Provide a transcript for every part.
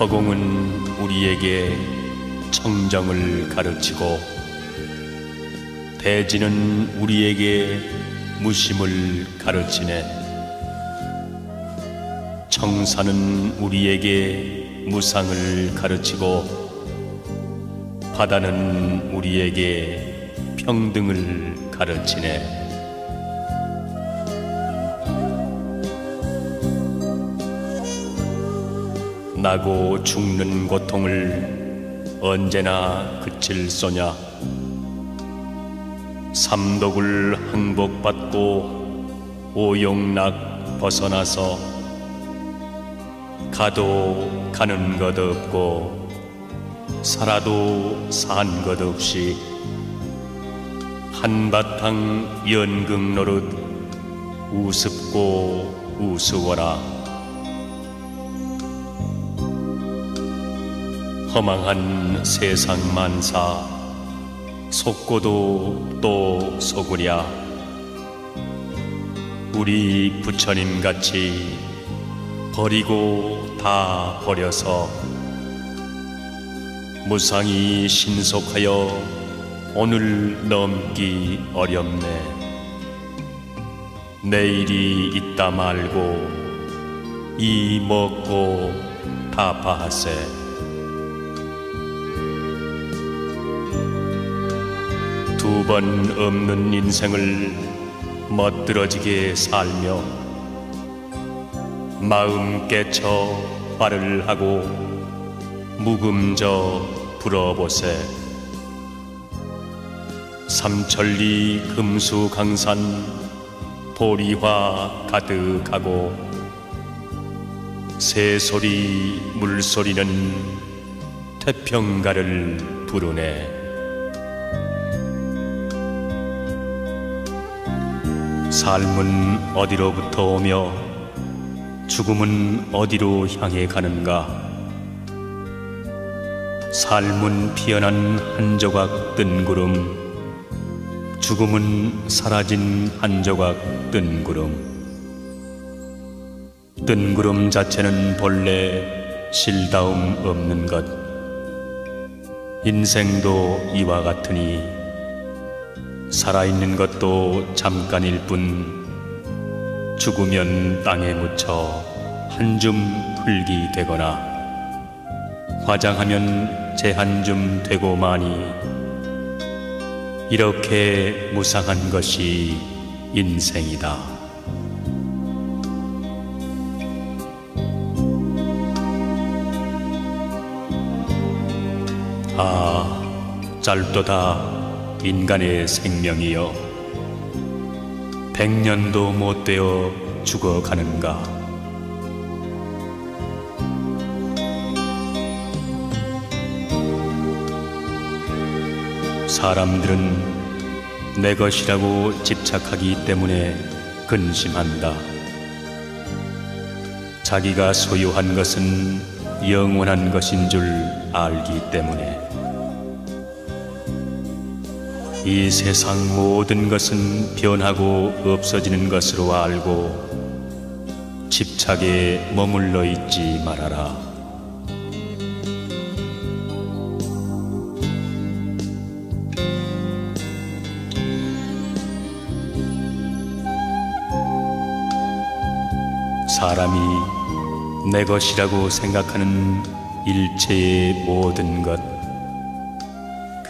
허공은 우리에게 청정을 가르치고 대지는 우리에게 무심을 가르치네. 청사는 우리에게 무상을 가르치고 바다는 우리에게 평등을 가르치네 나고 죽는 고통을 언제나 그칠 소냐? 삼독을 항복받고 오용락 벗어나서 가도 가는 것 없고 살아도 산 것 없이 한바탕 연극 노릇 우습고 우스워라 허망한 세상 만사. 속고도 또 속으랴. 우리 부처님 같이 버리고 다 버려서 무상히 신속하여 오늘 넘기 어렵네. 내일이 있다 말고 이 먹고 타파하세 두 번 없는 인생을 멋들어지게 살며 마음 깨쳐 화를 하고 묵음져 불어보세. 삼천리 금수 강산 보리화 가득하고 새소리 물소리는 태평가를 부르네 삶은 어디로부터 오며 죽음은 어디로 향해 가는가? 삶은 피어난 한 조각 뜬 구름, 죽음은 사라진 한 조각 뜬 구름. 뜬 구름 자체는 본래 실다움 없는 것. 인생도 이와 같으니 살아있는 것도 잠깐일 뿐 죽으면 땅에 묻혀 한줌 흙이 되거나 화장하면 재한줌 되고 마니 이렇게 무상한 것이 인생이다. 아, 짧도다. 인간의 생명이여 백년도 못 되어 죽어가는가 사람들은 내 것이라고 집착하기 때문에 근심한다. 자기가 소유한 것은 영원한 것인 줄 알기 때문에 이 세상 모든 것은 변하고 없어지는 것으로 알고 집착에 머물러 있지 말아라. 사람이 내 것이라고 생각하는 일체의 모든 것,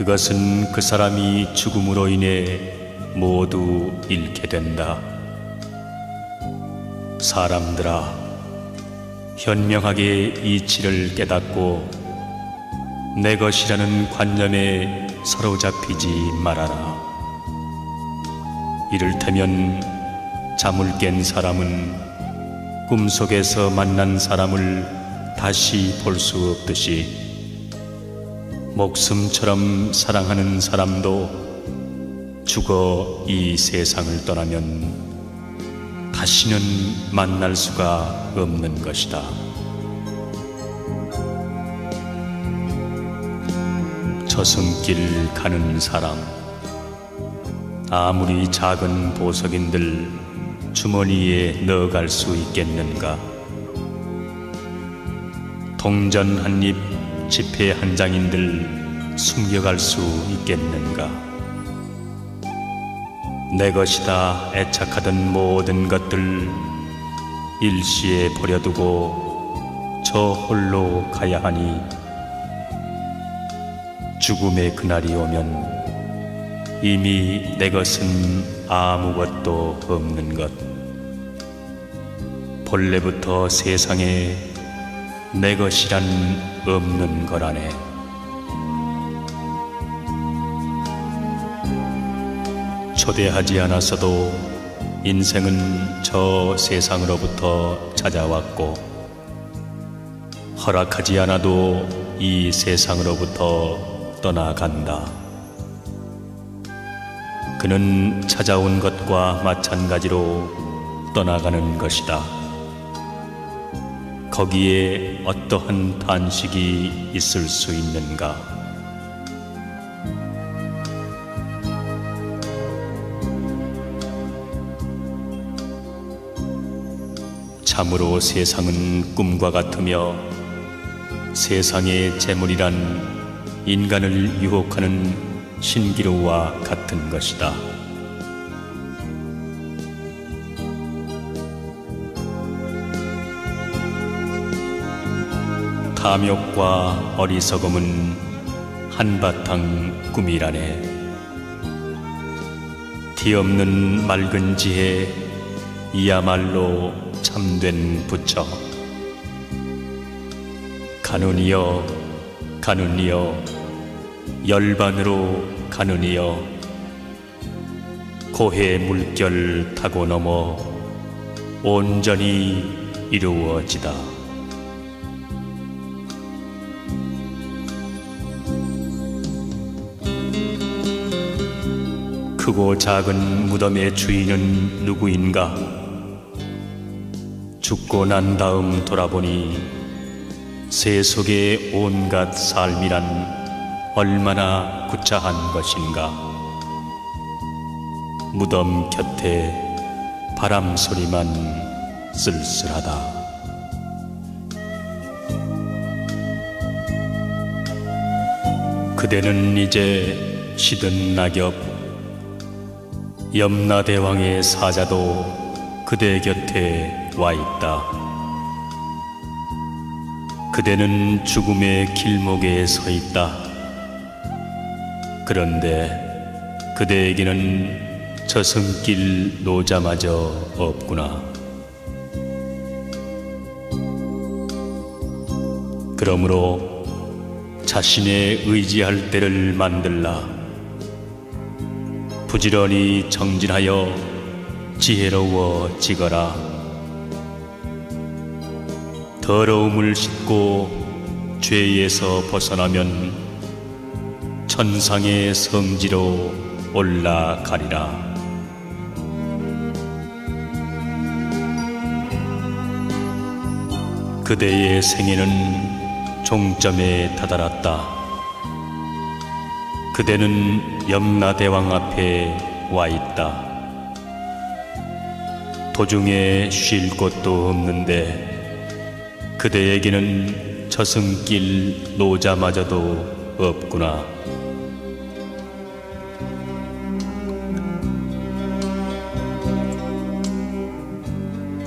그것은 그 사람이 죽음으로 인해 모두 잃게 된다. 사람들아, 현명하게 이치를 깨닫고 내 것이라는 관념에 사로잡히지 말아라. 이를테면 잠을 깬 사람은 꿈속에서 만난 사람을 다시 볼 수 없듯이 목숨처럼 사랑하는 사람도 죽어 이 세상을 떠나면 다시는 만날 수가 없는 것이다. 저승길 가는 사람, 아무리 작은 보석인들 주머니에 넣어갈 수 있겠는가? 동전 한 입, 지폐 한 장인들 숨겨갈 수 있겠는가? 내 것이다 애착하던 모든 것들 일시에 버려두고 저 홀로 가야 하니 죽음의 그날이 오면 이미 내 것은 아무것도 없는 것. 본래부터 세상에 내 것이란 없는 거라네. 초대하지 않았어도 인생은 저 세상으로부터 찾아왔고 허락하지 않아도 이 세상으로부터 떠나간다. 그는 찾아온 것과 마찬가지로 떠나가는 것이다. 거기에 어떠한 단식이 있을 수 있는가? 참으로 세상은 꿈과 같으며 세상의 재물이란 인간을 유혹하는 신기루와 같은 것이다. 탐욕과 어리석음은 한바탕 꿈이라네. 티없는 맑은 지혜, 이야말로 참된 부처. 가누니여, 가누니여, 열반으로 가누니여, 고해 물결 타고 넘어 온전히 이루어지다. 크고 작은 무덤의 주인은 누구인가? 죽고 난 다음 돌아보니 세속의 온갖 삶이란 얼마나 구차한 것인가? 무덤 곁에 바람 소리만 쓸쓸하다. 그대는 이제 시든 낙엽 염라대왕의 사자도 그대 곁에 와 있다. 그대는 죽음의 길목에 서 있다. 그런데 그대에게는 저승길 노자마저 없구나. 그러므로 자신의 의지할 때를 만들라. 부지런히 정진하여 지혜로워지거라. 더러움을 씻고 죄에서 벗어나면 천상의 성지로 올라가리라. 그대의 생애는 종점에 다다랐다. 그대는 염라대왕 앞에 와 있다. 도중에 쉴 곳도 없는데 그대에게는 저승길 노자마저도 없구나.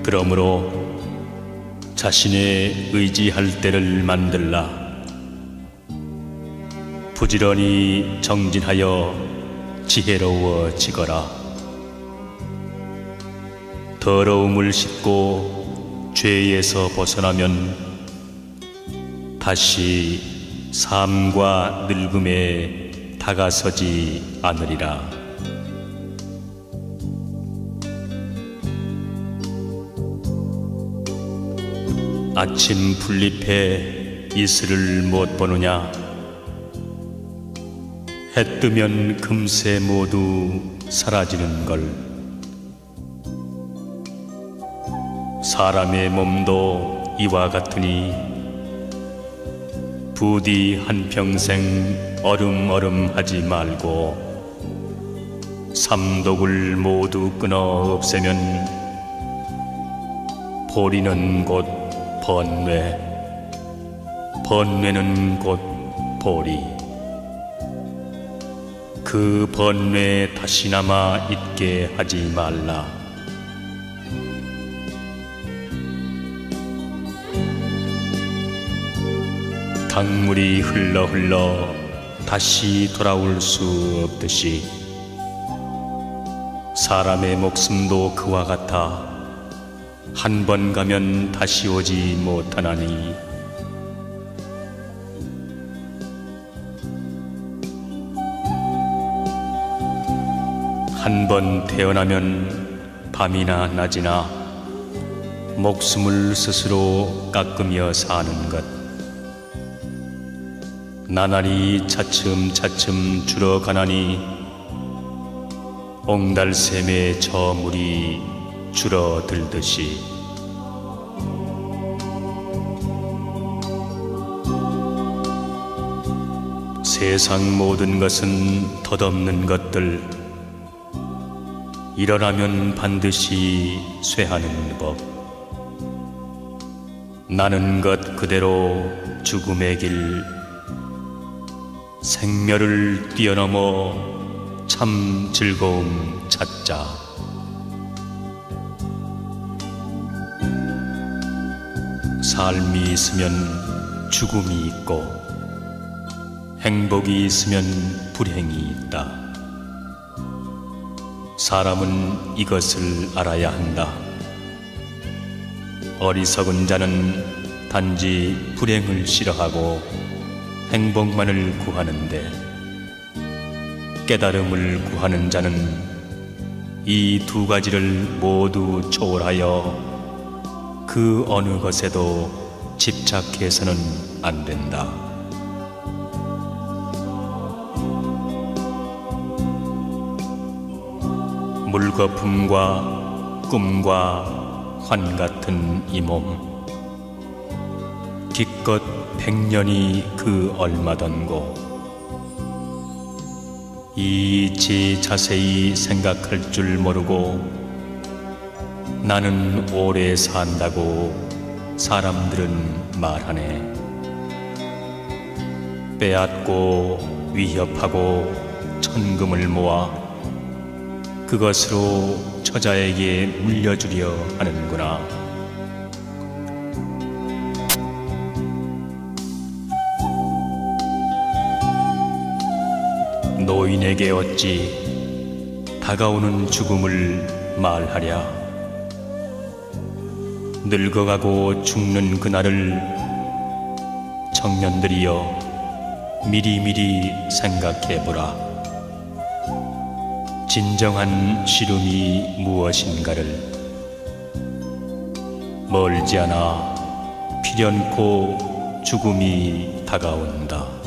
그러므로 자신의 의지할 때를 만들라. 부지런히 정진하여 지혜로워지거라. 더러움을 씻고 죄에서 벗어나면 다시 삶과 늙음에 다가서지 않으리라. 아침 풀잎에 이슬을 못 보느냐 해 뜨면 금세 모두 사라지는 걸 사람의 몸도 이와 같으니 부디 한평생 어름어름하지 말고 삼독을 모두 끊어 없애면 보리는 곧 번뇌 번뇌는 곧 보리. 그 번뇌 다시나마 잊게 하지 말라. 강물이 흘러 흘러 다시 돌아올 수 없듯이 사람의 목숨도 그와 같아 한 번 가면 다시 오지 못하나니 한 번 태어나면 밤이나 낮이나 목숨을 스스로 깎으며 사는 것. 나날이 차츰차츰 줄어가나니 옹달샘의 저 물이 줄어들듯이. 세상 모든 것은 덧없는 것들 일어나면 반드시 쇠하는 법. 나는 것 그대로 죽음의 길. 생멸을 뛰어넘어 참 즐거움 찾자. 삶이 있으면 죽음이 있고 행복이 있으면 불행이 있다. 사람은 이것을 알아야 한다. 어리석은 자는 단지 불행을 싫어하고 행복만을 구하는데 깨달음을 구하는 자는 이 두 가지를 모두 초월하여 그 어느 것에도 집착해서는 안 된다. 물거품과 꿈과 환 같은 이 몸. 기껏 백년이 그 얼마던고 이치 자세히 생각할 줄 모르고 나는 오래 산다고 사람들은 말하네 빼앗고 위협하고 천금을 모아 그것으로 처자에게 물려주려 하는구나. 노인에게 어찌 다가오는 죽음을 말하랴. 늙어가고 죽는 그날을 청년들이여 미리미리 생각해보라. 진정한 시름이 무엇인가를 멀지 않아 필연코 죽음이 다가온다.